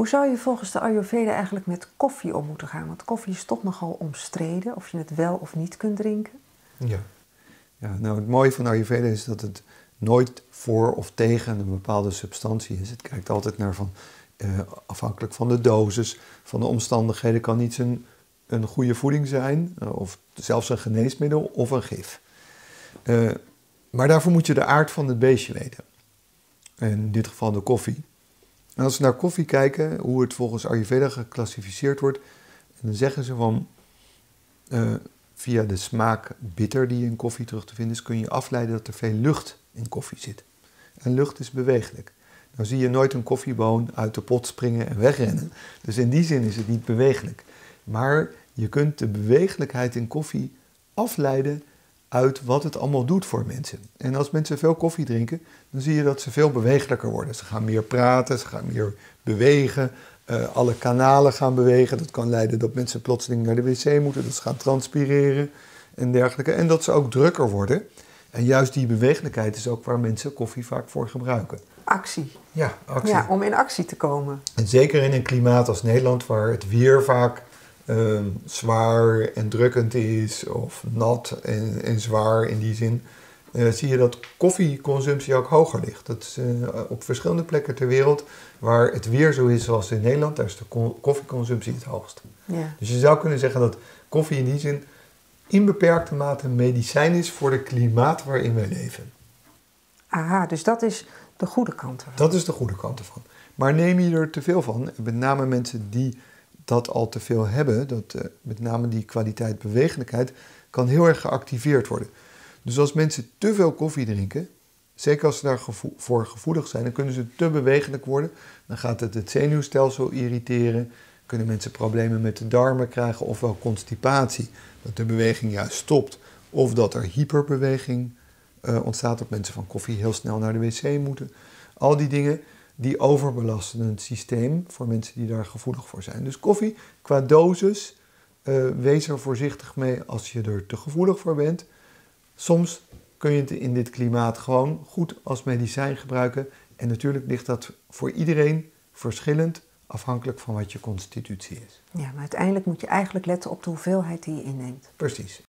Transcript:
Hoe zou je volgens de Ayurveda eigenlijk met koffie om moeten gaan? Want koffie is toch nogal omstreden, of je het wel of niet kunt drinken. Ja. ja, nou het mooie van Ayurveda is dat het nooit voor of tegen een bepaalde substantie is. Het kijkt altijd naar van, eh, afhankelijk van de dosis, van de omstandigheden, kan iets een, een goede voeding zijn, eh, of zelfs een geneesmiddel of een gif. Uh, maar daarvoor moet je de aard van het beestje weten. In dit geval de koffie. En als we naar koffie kijken, hoe het volgens Ayurveda geclassificeerd wordt, dan zeggen ze van uh, via de smaak bitter die in koffie terug te vinden is, kun je afleiden dat er veel lucht in koffie zit. En lucht is bewegelijk. Nou zie je nooit een koffieboon uit de pot springen en wegrennen. Dus in die zin is het niet bewegelijk. Maar je kunt de bewegelijkheid in koffie afleiden uit wat het allemaal doet voor mensen. En als mensen veel koffie drinken, dan zie je dat ze veel bewegelijker worden. Ze gaan meer praten, ze gaan meer bewegen, uh, alle kanalen gaan bewegen. Dat kan leiden dat mensen plotseling naar de wc moeten, dat ze gaan transpireren en dergelijke. En dat ze ook drukker worden. En juist die bewegelijkheid is ook waar mensen koffie vaak voor gebruiken. Actie. Ja, actie. Ja, om in actie te komen. En zeker in een klimaat als Nederland, waar het weer vaak uh, zwaar en drukkend is, of nat en, en zwaar in die zin, uh, zie je dat koffieconsumptie ook hoger ligt. Dat is uh, op verschillende plekken ter wereld waar het weer zo is zoals in Nederland, daar is de koffieconsumptie het hoogst. Ja. Dus je zou kunnen zeggen dat koffie in die zin in beperkte mate een medicijn is voor de klimaat waarin wij leven. Aha, dus dat is de goede kant ervan. Dat is de goede kant ervan. Maar neem je er te veel van, met name mensen die dat al te veel hebben, dat, uh, met name die kwaliteit bewegelijkheid, kan heel erg geactiveerd worden. Dus als mensen te veel koffie drinken, zeker als ze daarvoor voor gevoelig zijn, dan kunnen ze te bewegelijk worden. Dan gaat het het zenuwstelsel irriteren, kunnen mensen problemen met de darmen krijgen, ofwel constipatie, dat de beweging juist stopt, of dat er hyperbeweging uh, ontstaat, dat mensen van koffie heel snel naar de wc moeten. Al die dingen die overbelasten het systeem voor mensen die daar gevoelig voor zijn. Dus koffie, qua dosis, uh, wees er voorzichtig mee als je er te gevoelig voor bent. Soms kun je het in dit klimaat gewoon goed als medicijn gebruiken. En natuurlijk ligt dat voor iedereen verschillend, afhankelijk van wat je constitutie is. Ja, maar uiteindelijk moet je eigenlijk letten op de hoeveelheid die je inneemt. Precies.